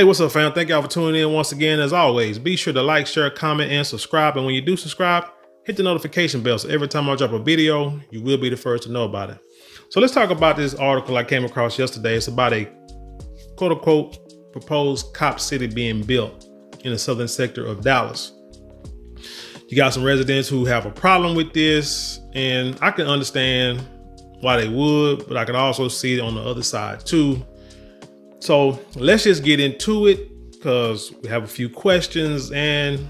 Hey, what's up, fam? Thank y'all for tuning in once again. As always, be sure to like, share, comment, and subscribe. And when you do subscribe, hit the notification bell so every time I drop a video, you will be the first to know about it. So let's talk about this article I came across yesterday. It's about a quote unquote proposed cop city being built in the southern sector of Dallas. You got some residents who have a problem with this, and I can understand why they would, but I can also see it on the other side too. So let's just get into it because we have a few questions and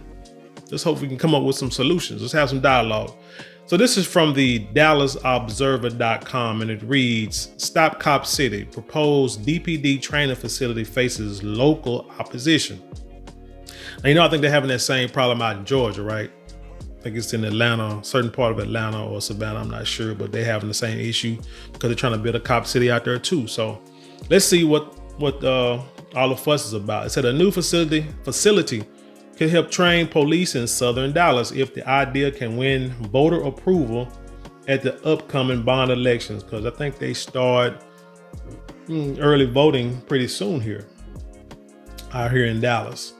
let's hope we can come up with some solutions. Let's have some dialogue. So this is from the DallasObserver.com and it reads, Stop Cop City, proposed DPD training facility faces local opposition. Now, you know, I think they're having that same problem out in Georgia, right? I think it's in Atlanta, certain part of Atlanta or Savannah, I'm not sure, but they're having the same issue because they're trying to build a cop city out there too. So let's see what what uh, all the fuss is about. It said a new facility facility could help train police in Southern Dallas if the idea can win voter approval at the upcoming bond elections. Because I think they start mm, early voting pretty soon here out here in Dallas.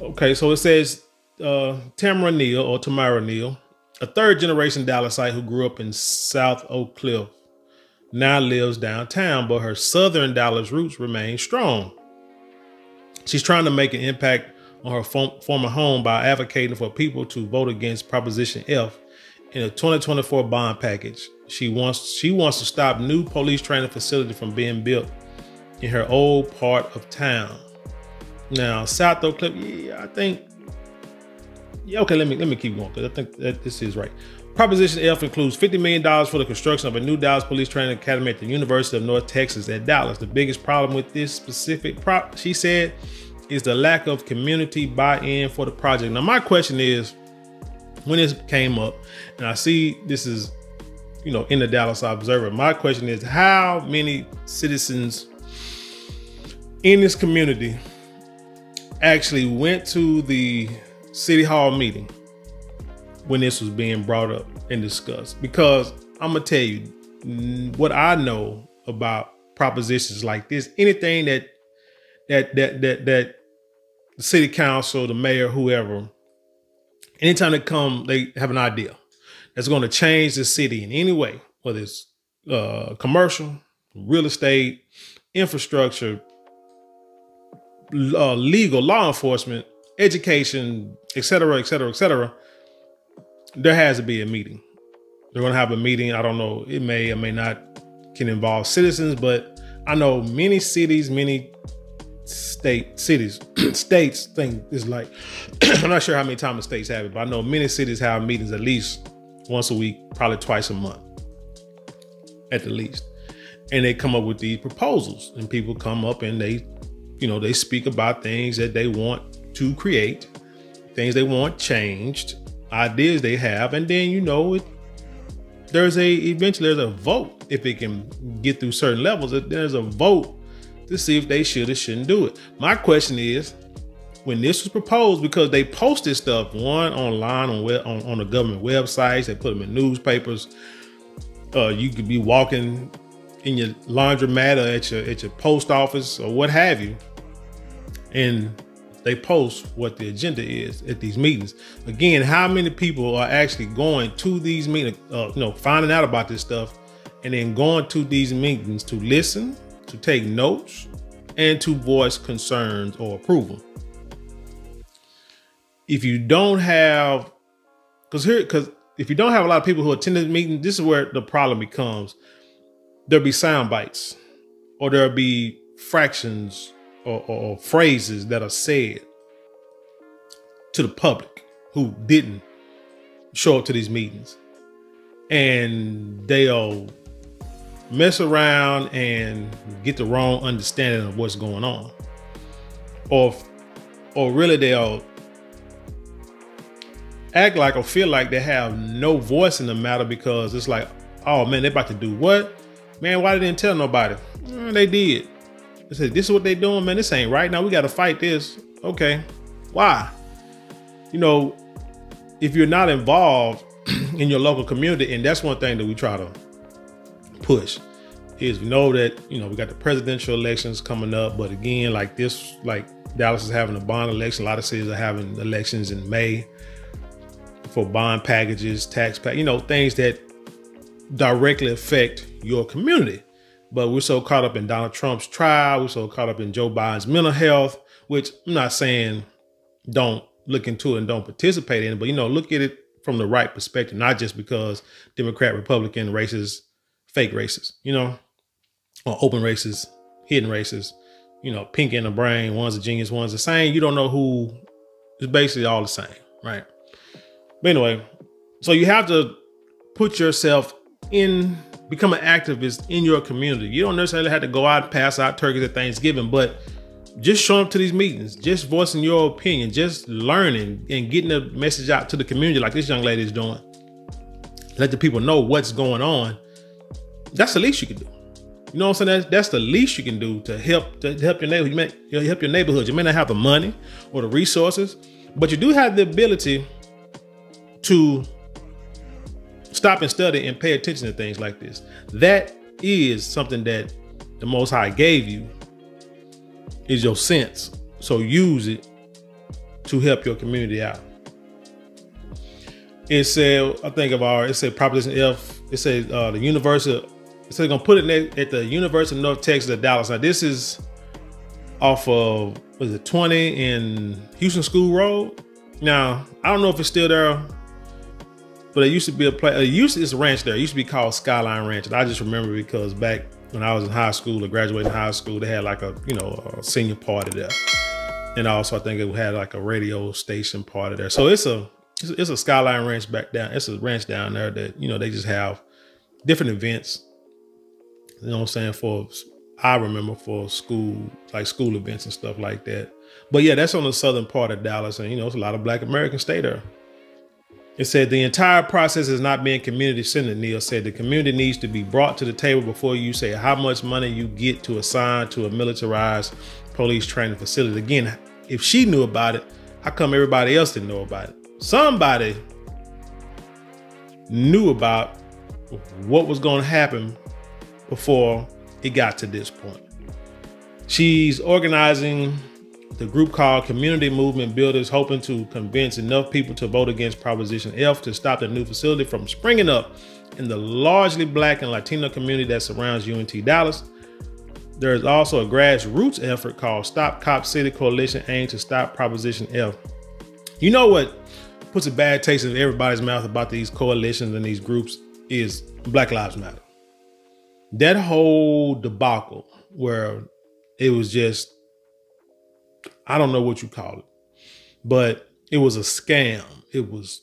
Okay, so it says uh, Tamara Neal or Tamara Neal, a third generation Dallasite who grew up in South Oak Cliff, now lives downtown, but her Southern Dallas roots remain strong. She's trying to make an impact on her former home by advocating for people to vote against Proposition F in a 2024 bond package. She wants she wants to stop new police training facility from being built in her old part of town. Now, South Oak Cliff, yeah, I think yeah, okay, let me let me keep going because I think that this is right. Proposition F includes $50 million for the construction of a new Dallas Police Training Academy at the University of North Texas at Dallas. The biggest problem with this specific prop, she said, is the lack of community buy-in for the project. Now, my question is, when this came up, and I see this is, you know, in the Dallas Observer, my question is, how many citizens in this community actually went to the city hall meeting when this was being brought up and discussed because I'm gonna tell you what I know about propositions like this. Anything that that that that that the city council, the mayor, whoever, anytime they come, they have an idea that's going to change the city in any way, whether it's uh, commercial, real estate, infrastructure, uh, legal, law enforcement, education, et cetera, et cetera, et cetera, there has to be a meeting. They're going to have a meeting. I don't know. It may or may not can involve citizens, but I know many cities, many state cities, states think is like, I'm not sure how many times the states have it, but I know many cities have meetings at least once a week, probably twice a month at the least. And they come up with these proposals and people come up and they, you know, they speak about things that they want to create, things they want changed, ideas they have, and then you know it. There's a eventually there's a vote if it can get through certain levels. There's a vote to see if they should or shouldn't do it. My question is, when this was proposed, because they posted stuff one online on on, on the government websites, they put them in newspapers. Uh, you could be walking in your laundromat or at your at your post office or what have you, and they post what the agenda is at these meetings. Again, how many people are actually going to these meetings, uh, you know, finding out about this stuff and then going to these meetings to listen, to take notes, and to voice concerns or approval. If you don't have, because here, because if you don't have a lot of people who attend the meeting, this is where the problem becomes. There'll be sound bites, or there'll be fractions or, or, phrases that are said to the public who didn't show up to these meetings. And they'll mess around and get the wrong understanding of what's going on. Or or really they'll act like or feel like they have no voice in the matter because it's like, oh man, they're about to do what? Man, why they didn't tell nobody? Mm, they did. They said, this is what they doing, man. This ain't right. Now we got to fight this. Okay. Why? You know, if you're not involved in your local community, and that's one thing that we try to push. is we know that you know we got the presidential elections coming up, but again, like this, like Dallas is having a bond election. A lot of cities are having elections in May for bond packages, tax pack, you know, things that directly affect your community. But we're so caught up in Donald Trump's trial, we're so caught up in Joe Biden's mental health, which I'm not saying don't look into it and don't participate in it, but you know, look at it from the right perspective, not just because Democrat, Republican races, fake races, you know, or open races, hidden races, you know, Pinky and the Brain, one's a genius, one's the same. You don't know who is basically all the same, right? But anyway, so you have to put yourself in, become an activist in your community. You don't necessarily have to go out and pass out turkeys at Thanksgiving, but just showing up to these meetings, just voicing your opinion, just learning and getting the message out to the community like this young lady is doing. Let the people know what's going on. That's the least you can do. You know what I'm saying? That's, that's the least you can do to help to help your neighborhood. You may you know, help your neighborhood. You may not have the money or the resources, but you do have the ability to stop and study and pay attention to things like this. That is something that the Most High gave you is your sense. So use it to help your community out. It said, I think of our, it said Proposition F, it said uh, the University, it said gonna put it at the University of North Texas at Dallas. Now this is off of, was it 20 in Houston School Road? Now, I don't know if it's still there, but it used to be a place, it used to, it's a ranch there. It used to be called Skyline Ranch. And I just remember because back when I was in high school or graduating high school, they had like a, you know, a senior party there. And also I think it had like a radio station party there. So it's a, it's a skyline ranch back down. It's a ranch down there that, you know, they just have different events. You know what I'm saying? For, I remember for school, like school events and stuff like that. But yeah, that's on the southern part of Dallas. And, you know, it's a lot of black Americans stay there. It said the entire process is not being community centered. Neil said the community needs to be brought to the table before you say how much money you get to assign to a militarized police training facility. Again, if she knew about it, how come everybody else didn't know about it? Somebody knew about what was going to happen before it got to this point. She's organizing the group called Community Movement Builders, hoping to convince enough people to vote against Proposition F to stop the new facility from springing up in the largely black and Latino community that surrounds UNT Dallas. There is also a grassroots effort called Stop Cop City Coalition aimed to stop Proposition F. You know what puts a bad taste in everybody's mouth about these coalitions and these groups is Black Lives Matter. That whole debacle where it was just I don't know what you call it, but it was a scam. It was,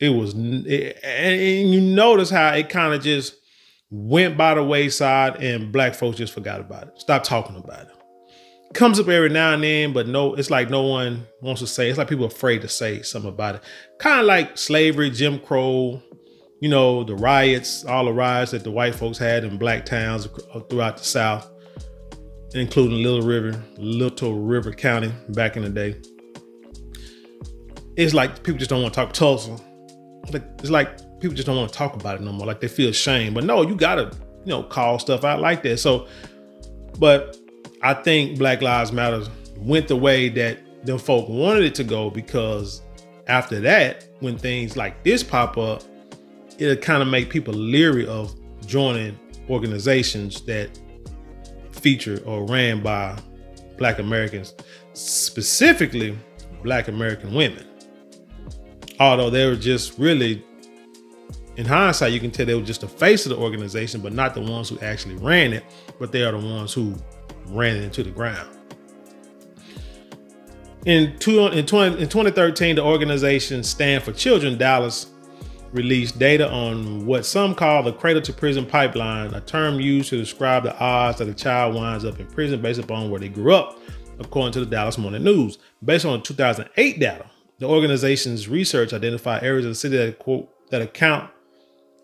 it was, it, and you notice how it kind of just went by the wayside and black folks just forgot about it. Stop talking about it. Comes up every now and then, but no, it's like no one wants to say. It's like people afraid to say something about it. Kind of like slavery, Jim Crow, you know, the riots, all the riots that the white folks had in black towns uh, throughout the South including Little River, Little River County back in the day. It's like people just don't want to talk Tulsa. Like it's like people just don't want to talk about it no more. Like they feel shame. But no, you gotta, you know, call stuff out like that. So, but I think Black Lives Matter went the way that them folk wanted it to go because after that, when things like this pop up, it'll kind of make people leery of joining organizations that featured or ran by Black Americans, specifically Black American women. Although they were just really, in hindsight, you can tell they were just the face of the organization, but not the ones who actually ran it, but they are the ones who ran it into the ground. In, two, in, 20, in 2013, the organization Stand for Children Dallas released data on what some call the cradle to prison pipeline, a term used to describe the odds that a child winds up in prison based upon where they grew up, according to the Dallas Morning News. Based on 2008 data, the organization's research identified areas of the city that, quote, that account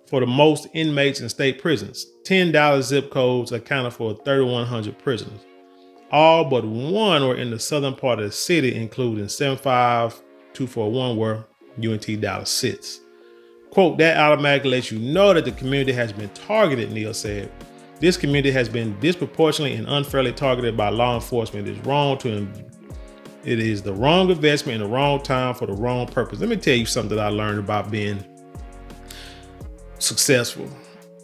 for the most inmates in state prisons. 10 Dallas zip codes accounted for 3,100 prisoners. All but one were in the southern part of the city, including 75241, where UNT Dallas sits. Quote, that automatically lets you know that the community has been targeted, Neil said. This community has been disproportionately and unfairly targeted by law enforcement. It is wrong to it is the wrong investment in the wrong time for the wrong purpose. Let me tell you something that I learned about being successful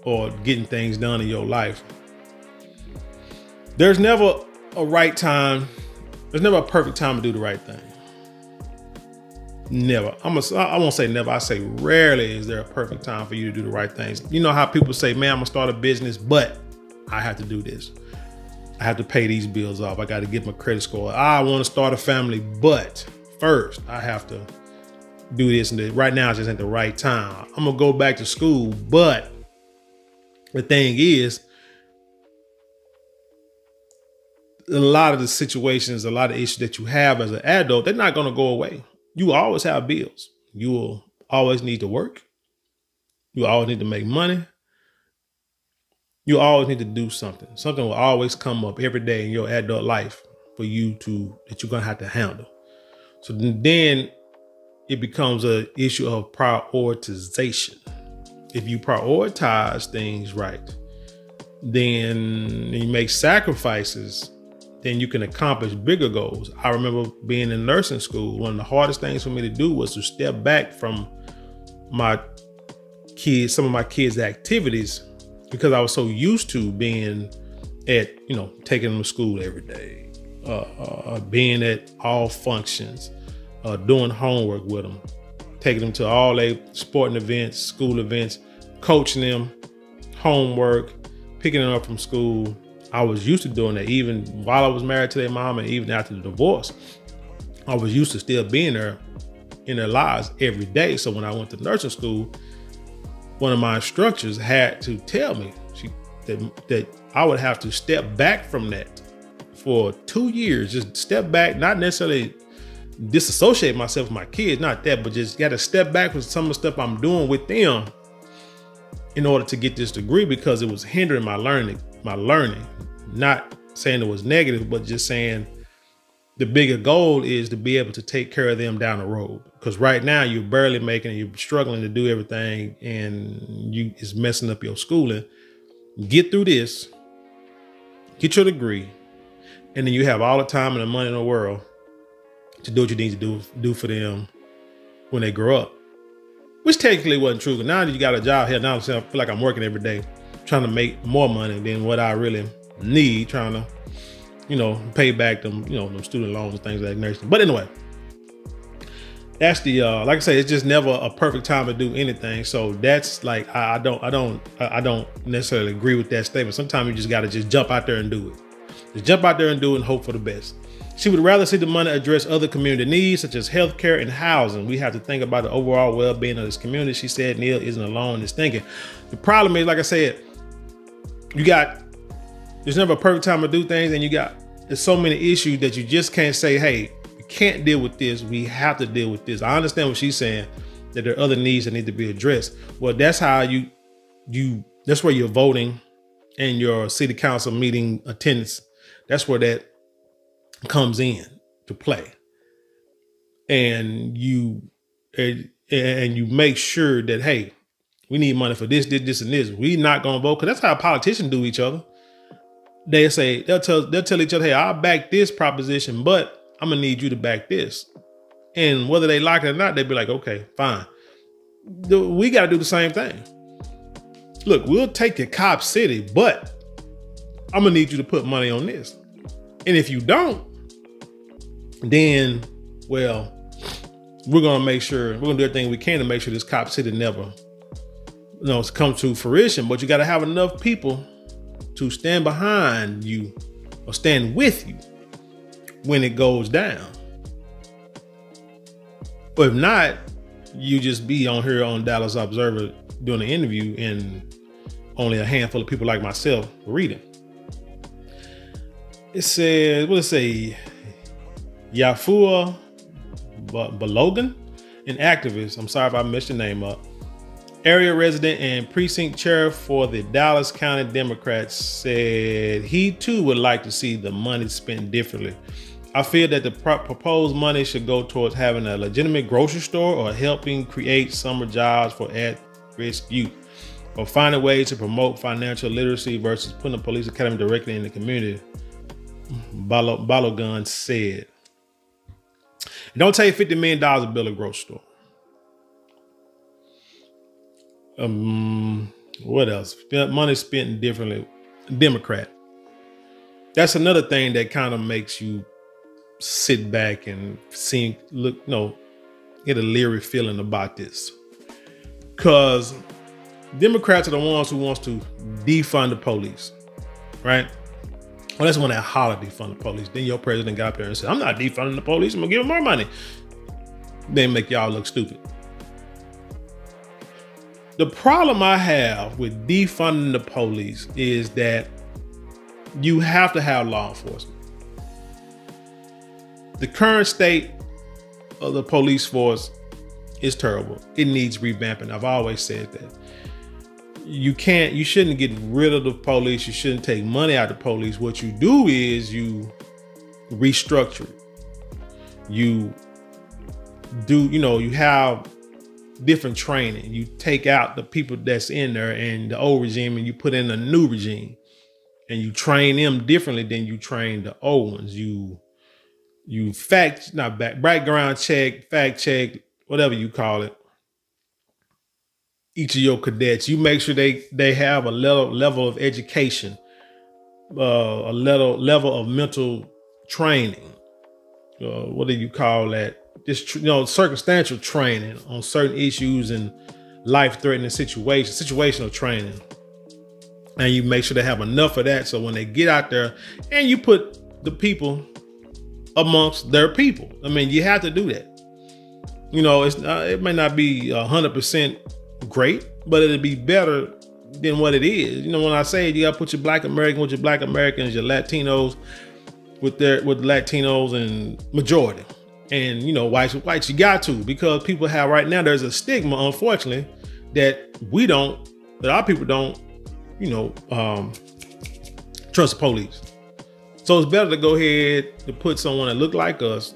or getting things done in your life. There's never a right time. There's never a perfect time to do the right thing. Never. I'm a, I won't say never. I say rarely is there a perfect time for you to do the right things. You know how people say, "Man, I'm gonna start a business, but I have to do this. I have to pay these bills off. I got to get my credit score. I want to start a family, but first I have to do this. And right now, it just ain't the right time. I'm gonna go back to school, but the thing is, a lot of the situations, a lot of issues that you have as an adult, they're not gonna go away. You always have bills. You will always need to work. You always need to make money you always need to do something. Something will always come up every day in your adult life for you to that you're gonna have to handle. So then it becomes an issue of prioritization. If you prioritize things right, then you make sacrifices, then you can accomplish bigger goals. I remember being in nursing school. One of the hardest things for me to do was to step back from my kids, some of my kids' activities because I was so used to being at, you know, taking them to school every day, uh, uh, being at all functions, uh, doing homework with them, taking them to all their sporting events, school events, coaching them, homework, picking them up from school. I was used to doing that even while I was married to their mom and even after the divorce. I was used to still being there in their lives every day. So when I went to nursing school, one of my instructors had to tell me she, that, that I would have to step back from that for two years, just step back, not necessarily disassociate myself with my kids, not that, but just got to step back from some of the stuff I'm doing with them in order to get this degree because it was hindering my learning, my learning. Not saying it was negative, but just saying the bigger goal is to be able to take care of them down the road. Because right now you're barely making it, you're struggling to do everything, and you is messing up your schooling. Get through this, get your degree, and then you have all the time and the money in the world to do what you need to do do for them when they grow up. Which technically wasn't true. Now that you got a job here, now I feel like I'm working every day, trying to make more money than what I really need, trying to you know, pay back them, you know, them student loans and things like that. But anyway, that's the uh, like I say, it's just never a perfect time to do anything. So that's like I, I don't I don't I don't necessarily agree with that statement. Sometimes you just gotta just jump out there and do it. Just jump out there and do it and hope for the best. She would rather see the money address other community needs such as healthcare and housing. We have to think about the overall well-being of this community. She said Neil isn't alone in this thinking. The problem is, like I said, you got there's never a perfect time to do things, and you got there's so many issues that you just can't say, hey, we can't deal with this. We have to deal with this. I understand what she's saying, that there are other needs that need to be addressed. Well, that's how you you that's where you're voting and your city council meeting attendance. That's where that comes in to play. And you and, and you make sure that hey, we need money for this, this, this, and this. We not gonna vote because that's how politicians do each other they say they'll tell they'll tell each other, hey, I'll back this proposition, but I'm gonna need you to back this. And whether they like it or not, they'd be like, okay, fine. We gotta do the same thing. Look, we'll take your cop city, but I'm gonna need you to put money on this. And if you don't, then well, we're gonna make sure we're gonna do everything we can to make sure this cop city never you know come to fruition. But you gotta have enough people to stand behind you or stand with you when it goes down. But if not, you just be on here on Dallas Observer doing an interview and only a handful of people like myself reading. It says, what it say? Yafeu Balogun, an activist. I'm sorry if I messed your name up area resident and precinct chair for the Dallas County Democrats, said he too would like to see the money spent differently. I feel that the proposed money should go towards having a legitimate grocery store or helping create summer jobs for at risk youth. or finding ways to promote financial literacy versus putting a police academy directly in the community. Balogun said. Don't take $50 million to build a grocery store. Um, what else? Money spent differently. Democrat. That's another thing that kind of makes you sit back and see, look, you no, know, get a leery feeling about this. Cause Democrats are the ones who wants to defund the police, right? Well, that's when they holler defund the police. Then your president got up there and said, I'm not defunding the police, I'm gonna give them more money. Then make y'all look stupid. The problem I have with defunding the police is that you have to have law enforcement. The current state of the police force is terrible. It needs revamping. I've always said that. You can't, you shouldn't get rid of the police. You shouldn't take money out of the police. What you do is you restructure it. You do, you know, you have different training. You take out the people that's in there and the old regime and you put in a new regime. And you train them differently than you train the old ones. You you fact not back background check, fact check, whatever you call it. Each of your cadets, you make sure they they have a level level of education, uh, a level level of mental training. Uh, what do you call that? Just you know circumstantial training on certain issues and life-threatening situations, situational training. And you make sure they have enough of that so when they get out there and you put the people amongst their people. I mean, you have to do that. You know, it's uh, it may not be hundred percent great, but it'll be better than what it is. You know, when I say it, you gotta put your black American with your black Americans, your Latinos with their with Latinos and majority and you know whites whites you got to because people have right now there's a stigma unfortunately that we don't that our people don't you know um trust the police. So it's better to go ahead to put someone that look like us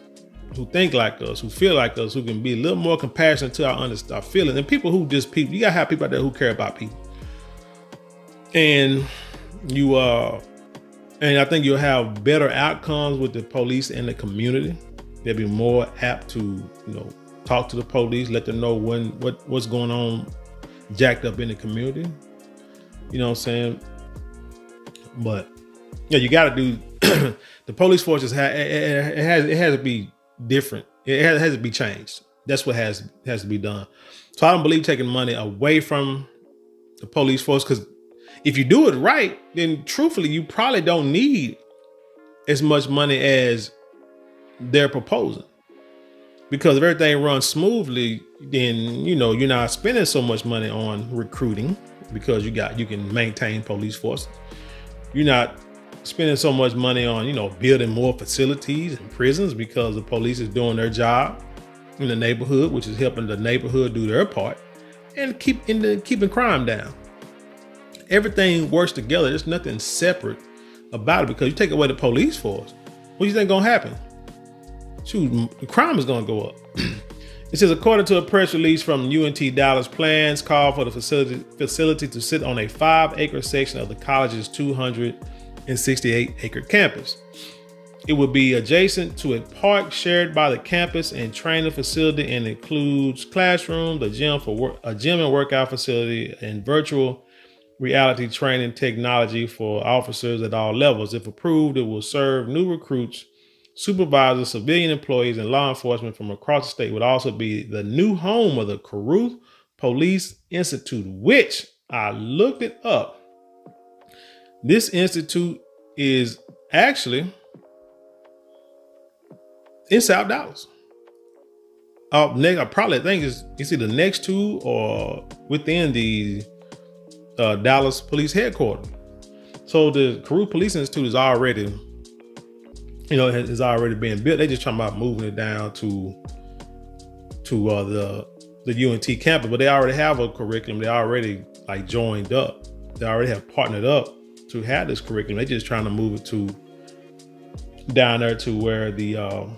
who think like us who feel like us who can be a little more compassionate to our understand our feelings. And people who just people you gotta have people out there who care about people. And you uh and i think you'll have better outcomes with the police and the community they'll be more apt to, you know, talk to the police, let them know when what what's going on jacked up in the community. You know what I'm saying? But yeah, you got to do the police it, it, has it has to be different. It has, it has to be changed. That's what has has to be done. So I don't believe taking money away from the police force because if you do it right, then truthfully, you probably don't need as much money as they're proposing. Because if everything runs smoothly, then you know you're not spending so much money on recruiting because you got you can maintain police forces. You're not spending so much money on you know building more facilities and prisons because the police is doing their job in the neighborhood, which is helping the neighborhood do their part and keep in the, keeping crime down. Everything works together. There's nothing separate about it because you take away the police force. What do you think gonna happen? Shoot, crime is going to go up. it says, according to a press release from UNT Dallas, plans call for the facility facility to sit on a five-acre section of the college's 268-acre campus. It will be adjacent to a park shared by the campus and training facility and includes classrooms, a gym for work, a gym and workout facility, and virtual reality training technology for officers at all levels. If approved, it will serve new recruits supervisors, civilian employees, and law enforcement from across the state would also be the new home of the Caruth Police Institute, which I looked it up. This institute is actually in South Dallas. Uh, next, I probably think is it's either next to or within the uh, Dallas Police Headquarters. So the Caruth Police Institute is already you know, is already being built. They just talking about moving it down to to uh, the the UNT campus, but they already have a curriculum. They already like joined up. They already have partnered up to have this curriculum. They just trying to move it to down there to where the um,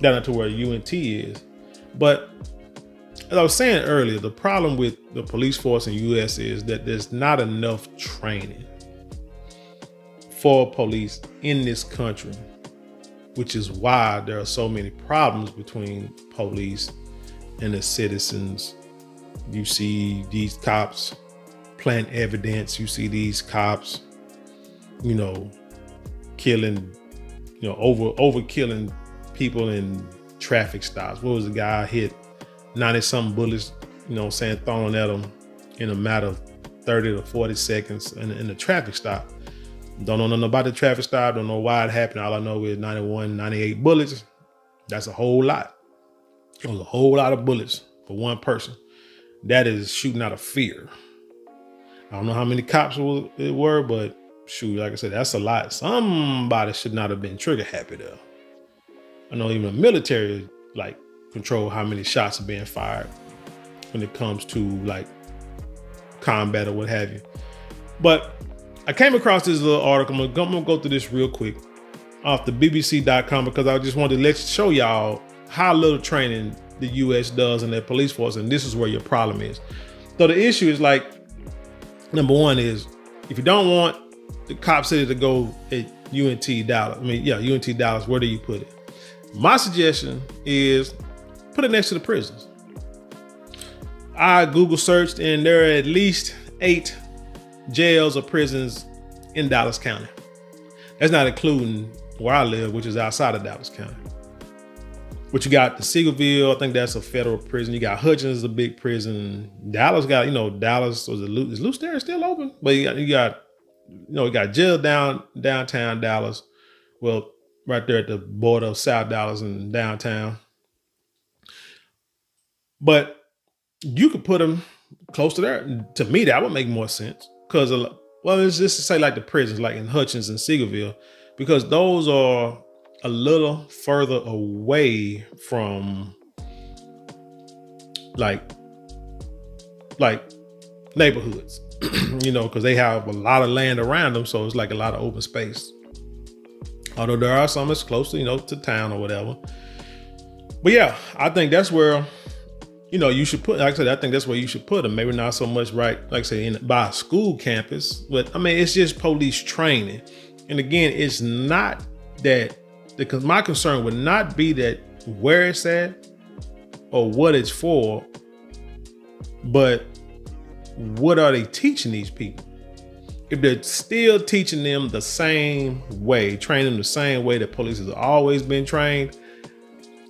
down there to where UNT is. But as I was saying earlier, the problem with the police force in US is that there's not enough training for police in this country, which is why there are so many problems between police and the citizens. You see these cops plant evidence, you see these cops, you know, killing, you know, over over killing people in traffic stops. What was the guy hit 90 something bullets, you know, saying thrown at him in a matter of 30 to 40 seconds in, in the traffic stop. Don't know nothing about the traffic stop. Don't know why it happened. All I know is 91, 98 bullets. That's a whole lot. It was a whole lot of bullets for one person. That is shooting out of fear. I don't know how many cops it were, but shoot, like I said, that's a lot. Somebody should not have been trigger happy though. I know even the military like control how many shots are being fired when it comes to like combat or what have you. But I came across this little article. I'm gonna, go through this real quick off the BBC.com because I just wanted to let show y'all how little training the U.S. does in their police force, and this is where your problem is. So the issue is like, number one is if you don't want the cop city to go at UNT Dallas, I mean, yeah, UNT Dallas, where do you put it? My suggestion is put it next to the prisons. I Google searched and there are at least eight jails or prisons in Dallas County. That's not including where I live, which is outside of Dallas County. But you got the Seagoville, I think that's a federal prison. You got Hutchins, a big prison. Dallas got, you know, Dallas was it is Lew Sterrett still open? But you got, you got, you know, you got jail down downtown Dallas. Well, right there at the border of South Dallas and downtown. But you could put them close to there. To me, that would make more sense because, well, it's just to say like the prisons, like in Hutchins and Seagoville, because those are a little further away from like like neighborhoods, you know, because they have a lot of land around them, so it's like a lot of open space. Although there are some that's close, you know, to town or whatever. But yeah, I think that's where you know, you should put, like I said, I think that's where you should put them. Maybe not so much right, like I say, in, by a school campus, but I mean, it's just police training. And again, it's not that, because my concern would not be that where it's at or what it's for, but what are they teaching these people? If they're still teaching them the same way, training them the same way that police has always been trained,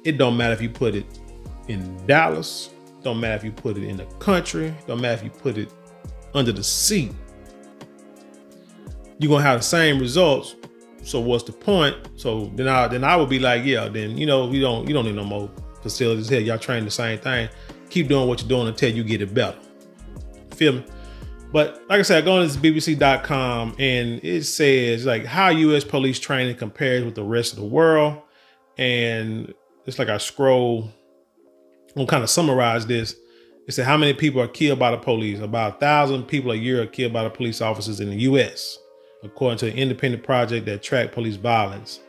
it don't matter if you put it in Dallas. Don't matter if you put it in the country. Don't matter if you put it under the sea. You're gonna have the same results. So what's the point? So then I then I would be like, yeah, then you know, you don't you don't need no more facilities here. Y'all train the same thing. Keep doing what you're doing until you get it better. Feel me? But like I said, I go on this BBC.com and it says like how US police training compares with the rest of the world. And it's like I scroll I'm kind of summarize this. It said how many people are killed by the police? About a thousand people a year are killed by the police officers in the U.S., according to an independent project that tracked police violence.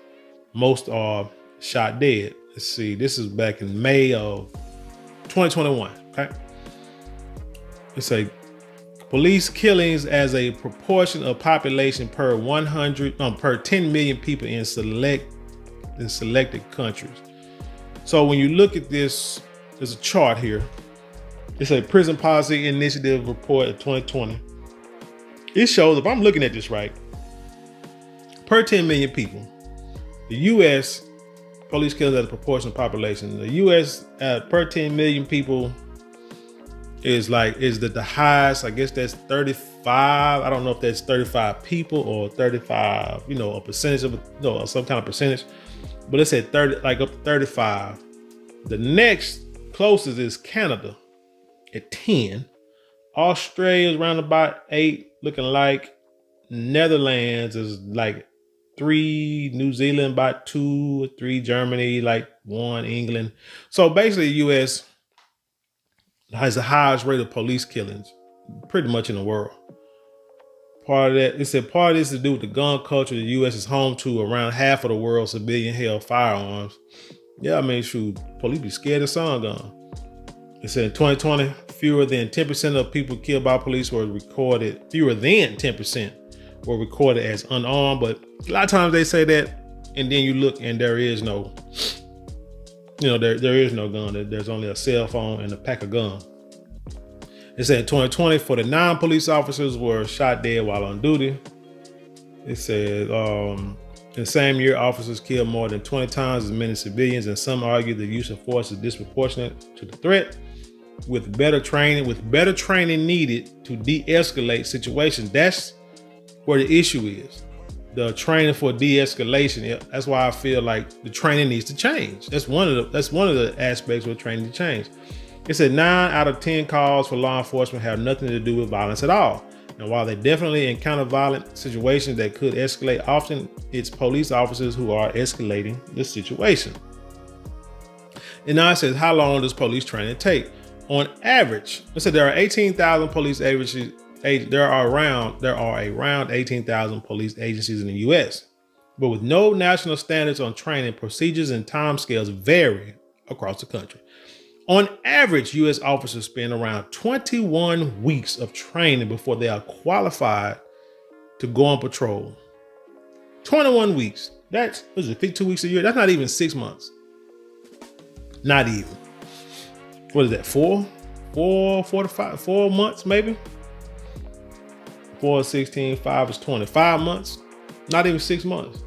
Most are shot dead. Let's see. This is back in May of 2021. Okay. It's a police killings as a proportion of population per 100 um, per 10 million people in select in selected countries. So when you look at this there's a chart here. It's a prison policy initiative report of 2020. It shows, if I'm looking at this right, per 10 million people, the U.S. police kills as a proportion of population. The U.S. Uh, per 10 million people is like is the, the highest. I guess that's 35. I don't know if that's 35 people or 35. You know, a percentage of you know some kind of percentage. But let's say 30, like up to 35. The next closest is Canada at 10. Australia is around about eight, looking like Netherlands is like three, New Zealand about two, three, Germany like one, England. So basically, U.S. has the highest rate of police killings pretty much in the world. Part of that, it said part of this to do with the gun culture. The U.S. is home to around half of the world's civilian held firearms. Yeah, I mean, shoot, police be scared of sun gun. It said in 2020, fewer than 10% of people killed by police were recorded. Fewer than 10% were recorded as unarmed. But a lot of times they say that, and then you look and there is no, you know, there, there is no gun. There's only a cell phone and a pack of gum. It said in 2020, 49 police officers were shot dead while on duty. It said um, in the same year, officers killed more than 20 times as many civilians, and some argue the use of force is disproportionate to the threat. With better training, with better training needed to de-escalate situations, that's where the issue is. The training for de-escalation. That's why I feel like the training needs to change. That's one of the that's one of the aspects of training to change. It said nine out of 10 calls for law enforcement have nothing to do with violence at all. And while they definitely encounter violent situations that could escalate, often it's police officers who are escalating the situation. And now it says, how long does police training take? On average, it said there are 18,000 police agencies. There are around there are around 18,000 police agencies in the U.S. But with no national standards on training, procedures and timescales vary across the country. On average, U.S. officers spend around 21 weeks of training before they are qualified to go on patrol. 21 weeks. That's what is it, 52 weeks a year? That's not even six months. Not even. What is that? Four? Four, four to five, four months, maybe? Four is 16, five is 20. Five months, not even six months.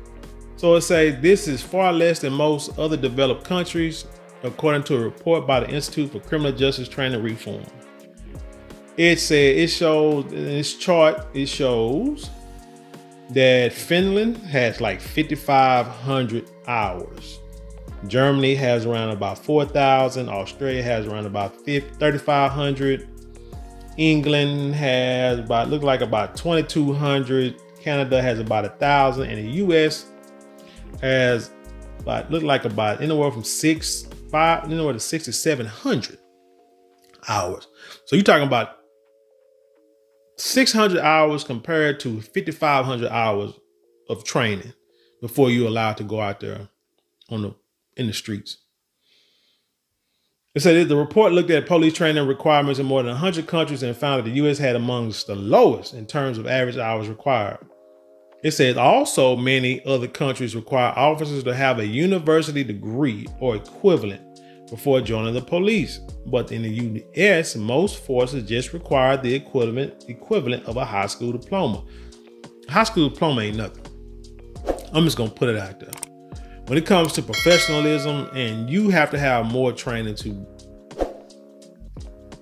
So it say this is far less than most other developed countries according to a report by the Institute for Criminal Justice Training Reform. It said it shows in this chart, it shows that Finland has like 5,500 hours. Germany has around about 4,000. Australia has around about 3,500. England has about, look like about 2,200. Canada has about a thousand. And the US has about, look like about anywhere from six five, you know, to six to seven hundred hours. So you're talking about 600 hours compared to 5,500 hours of training before you're allowed to go out there on the in the streets. It said the report looked at police training requirements in more than 100 countries and found that the U.S. had amongst the lowest in terms of average hours required. It says also many other countries require officers to have a university degree or equivalent before joining the police. But in the US, most forces just require the equivalent equivalent of a high school diploma. High school diploma ain't nothing. I'm just gonna put it out there. When it comes to professionalism, and you have to have more training to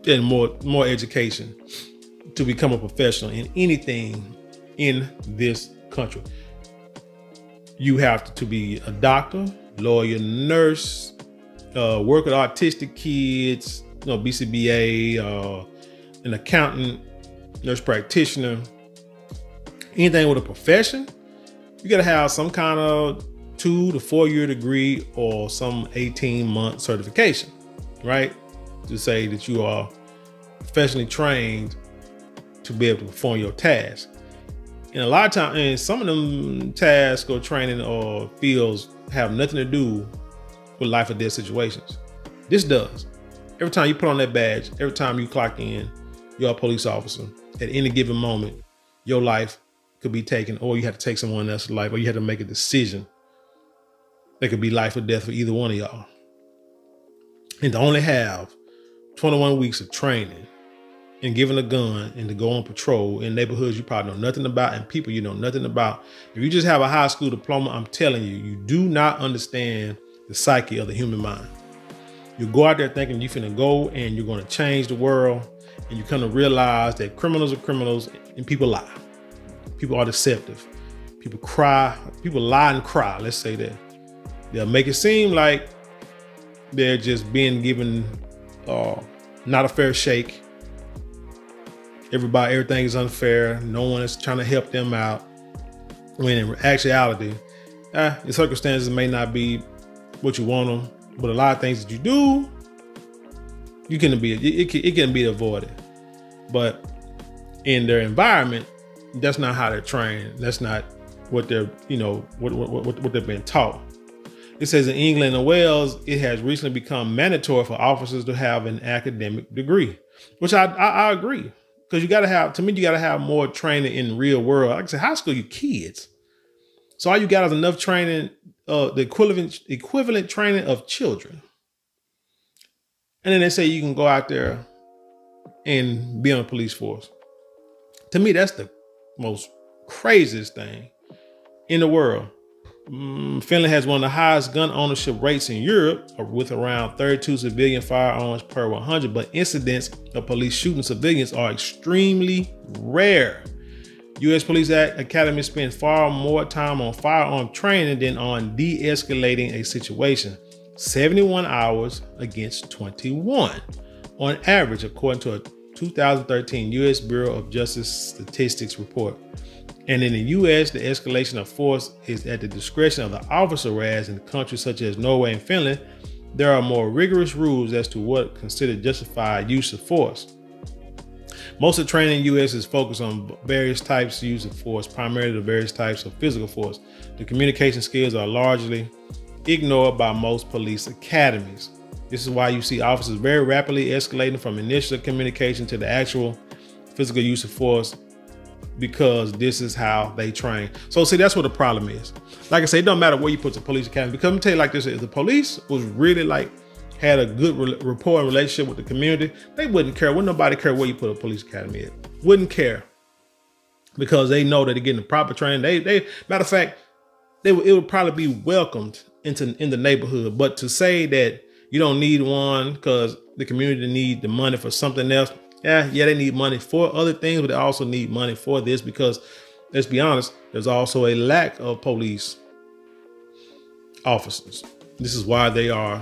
and more more education to become a professional in anything in this country. You have to, to be a doctor, lawyer, nurse, uh, work with autistic kids, you know, BCBA, uh, an accountant, nurse practitioner, anything with a profession, you got to have some kind of two to four year degree or some 18 month certification, right? To say that you are professionally trained to be able to perform your task and a lot of times, and some of them tasks or training or fields have nothing to do with life or death situations. This does. Every time you put on that badge, every time you clock in, you're a police officer. At any given moment, your life could be taken, or you have to take someone else's life, or you have to make a decision that could be life or death for either one of y'all. And to only have 21 weeks of training and given a gun and to go on patrol in neighborhoods you probably know nothing about and people you know nothing about. If you just have a high school diploma, I'm telling you, you do not understand the psyche of the human mind. You go out there thinking you're gonna go and you're gonna change the world, and you come to realize that criminals are criminals and people lie. People are deceptive. People cry, people lie and cry, let's say that. They'll make it seem like they're just being given uh, not a fair shake everybody, everything is unfair. No one is trying to help them out. When in actuality, eh, the circumstances may not be what you want them, but a lot of things that you do, you can be it, can, it can be avoided. But in their environment, that's not how they're trained. That's not what they're you know what what what, what they've been taught. It says in England and Wales, it has recently become mandatory for officers to have an academic degree, which I I, I agree because you got to have to me you got to have more training in real world. Like I said, high school, you kids, so all you got is enough training, uh, the equivalent equivalent training of children, and then they say you can go out there and be on a police force. To me, that's the most craziest thing in the world. Mm, Finland has one of the highest gun ownership rates in Europe, uh, with around 32 civilian firearms per 100, but incidents of police shooting civilians are extremely rare. U.S. Police Academy spends far more time on firearm training than on de escalating a situation 71 hours against 21 on average, according to a 2013 U.S. Bureau of Justice Statistics report. And in the US, the escalation of force is at the discretion of the officer, whereas in countries such as Norway and Finland, there are more rigorous rules as to what considered justified use of force. Most of the training in US is focused on various types of use of force, primarily the various types of physical force. The communication skills are largely ignored by most police academies. This is why you see officers very rapidly escalating from initial communication to the actual physical use of force because this is how they train. So see, that's what the problem is. Like I say, it don't matter where you put the police academy. Because I'm tell you like this, if the police was really like had a good re rapport and relationship with the community, they wouldn't care. Wouldn't nobody care where you put a police academy at. Wouldn't care. Because they know that they're getting the proper training. They they matter of fact, they it would probably be welcomed into in the neighborhood. But to say that you don't need one because the community need the money for something else, yeah, yeah, they need money for other things, but they also need money for this because let's be honest, there's also a lack of police officers. This is why they are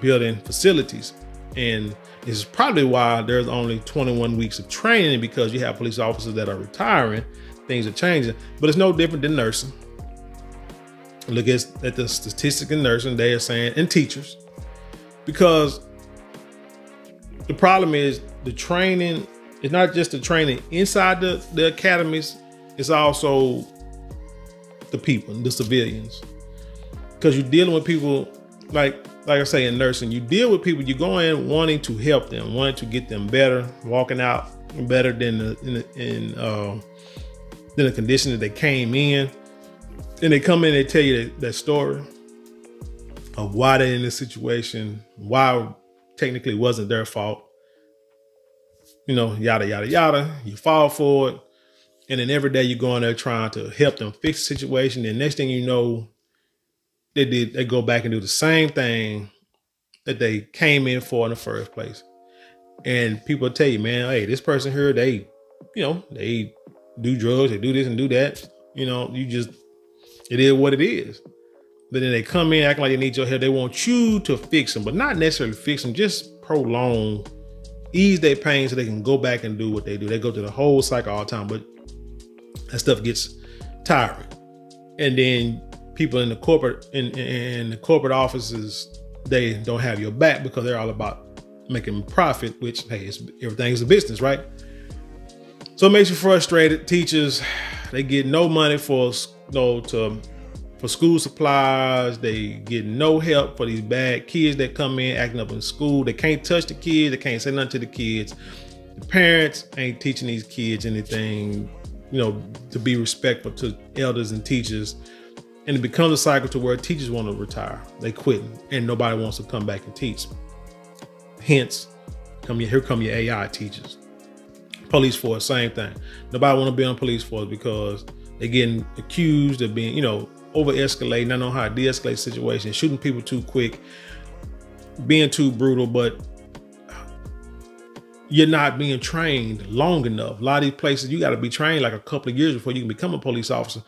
building facilities. And is probably why there's only 21 weeks of training because you have police officers that are retiring, things are changing, but it's no different than nursing. Look at, at the statistic in nursing, they are saying, and teachers, because the problem is the training it's not just the training inside the, the academies, it's also the people, the civilians. Because you're dealing with people like like I say in nursing, you deal with people, you go in wanting to help them, wanting to get them better, walking out better than the in, in uh, than the condition that they came in. And they come in, they tell you that, that story of why they're in this situation, why technically wasn't their fault you know, yada, yada, yada. You fall for it. And then every day you go in there trying to help them fix the situation. And next thing you know, they did they go back and do the same thing that they came in for in the first place. And people tell you, man, hey, this person here, they, you know, they do drugs, they do this and do that. You know, you just it is what it is. But then they come in acting like they need your help. They want you to fix them, but not necessarily fix them, just prolong ease their pain so they can go back and do what they do. They go through the whole cycle all the time, but that stuff gets tiring. And then people in the corporate in, in the corporate offices, they don't have your back because they're all about making profit, which hey, it's, everything is a business, right? So it makes you frustrated. Teachers, they get no money for know, to for school supplies. They get no help for these bad kids that come in acting up in school. They can't touch the kids. They can't say nothing to the kids. The parents ain't teaching these kids anything, you know, to be respectful to elders and teachers. And it becomes a cycle to where teachers want to retire. They quit and nobody wants to come back and teach. Hence, come here, come your AI teachers. Police force, same thing. Nobody want to be on police force because they're getting accused of being, you know, over escalate, not know how to de-escalate situations, shooting people too quick, being too brutal, but you're not being trained long enough. A lot of these places you got to be trained like a couple of years before you can become a police officer.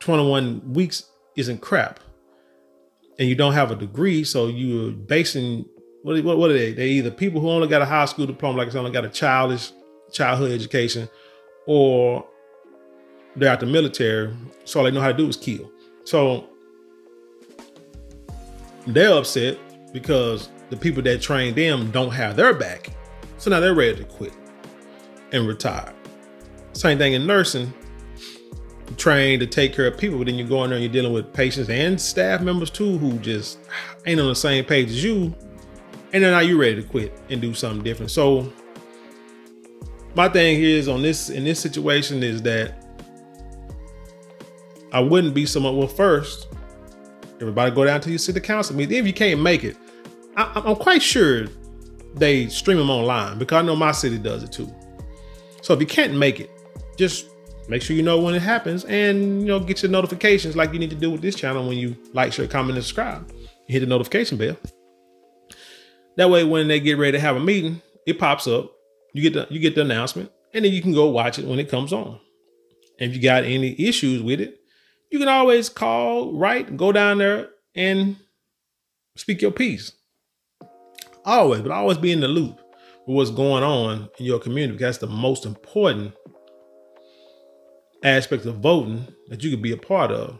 21 weeks isn't crap. And you don't have a degree, so you're basing what, what, what are they? They either people who only got a high school diploma, like I only got a childish childhood education, or they're out the military, so all they know how to do is kill. So they're upset because the people that trained them don't have their back. So now they're ready to quit and retire. Same thing in nursing. Trained to take care of people, but then you go in there and you're dealing with patients and staff members too who just ain't on the same page as you. And then are you're ready to quit and do something different? So my thing is on this in this situation is that I wouldn't be someone. Well, first, everybody go down to your city council meeting. If you can't make it, I, am quite sure they stream them online because I know my city does it too. So if you can't make it, just make sure you know when it happens and you know get your notifications like you need to do with this channel when you like, share, comment, and subscribe. Hit the notification bell. That way, when they get ready to have a meeting, it pops up. You get the you get the announcement, and then you can go watch it when it comes on. And if you got any issues with it, you can always call, write, go down there and speak your piece. Always, but always be in the loop with what's going on in your community. That's the most important aspect of voting that you could be a part of.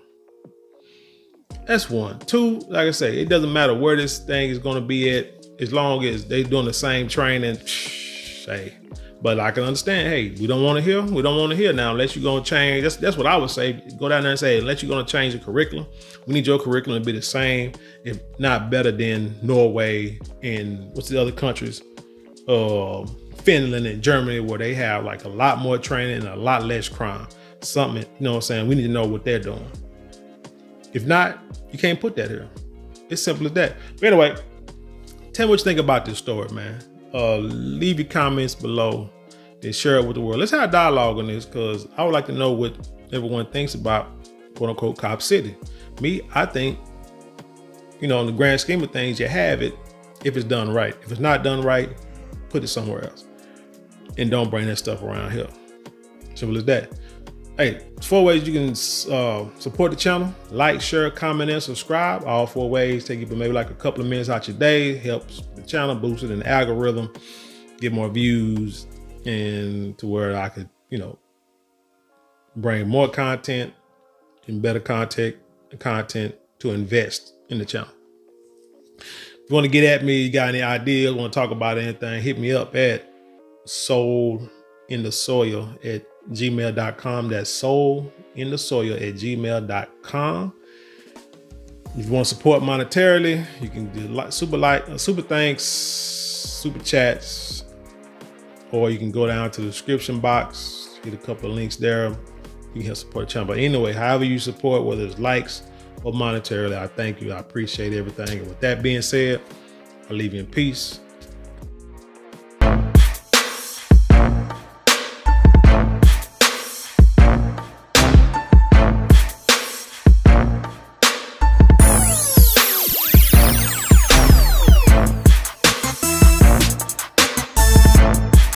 That's one. Two, like I say, it doesn't matter where this thing is going to be at, as long as they're doing the same training. Hey, but I can understand, hey, we don't want to hear, we don't want to hear now, unless you're gonna change. That's that's what I would say. Go down there and say, unless you're gonna change the curriculum, we need your curriculum to be the same, if not better than Norway and what's the other countries? Uh, Finland and Germany, where they have like a lot more training and a lot less crime. Something, you know what I'm saying? We need to know what they're doing. If not, you can't put that here. It's simple as that. But anyway, tell me what you think about this story, man uh, leave your comments below and share it with the world. Let's have a dialogue on this because I would like to know what everyone thinks about quote unquote Cop City. Me, I think, you know, in the grand scheme of things, you have it if it's done right. If it's not done right, put it somewhere else. And don't bring that stuff around here. Simple as that. Hey, four ways you can uh, support the channel. Like, share, comment, and subscribe. All four ways take you maybe like a couple of minutes out your day. Helps the channel, boost it in the algorithm, get more views, and to where I could, you know, bring more content and better content, content to invest in the channel. If you want to get at me, you got any ideas, want to talk about anything, hit me up at soul in the soil at gmail.com. That's soul in the soil at gmail.com. If you want to support monetarily, you can do like super like uh, super thanks, super chats, or you can go down to the description box, get a couple of links there. You can help support the channel. But anyway, however you support, whether it's likes or monetarily, I thank you. I appreciate everything. And with that being said, I leave you in peace.